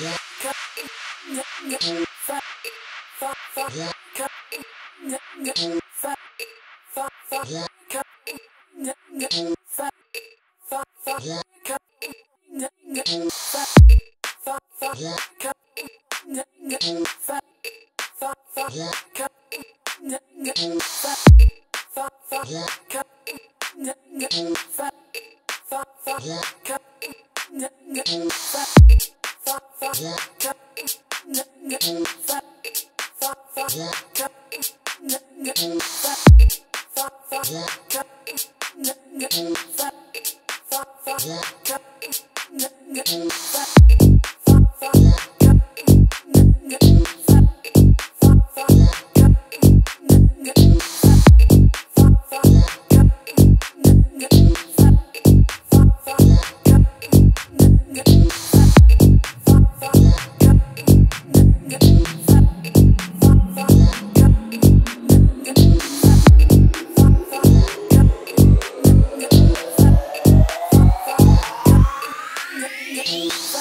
Yeah. Yeah. Fuck.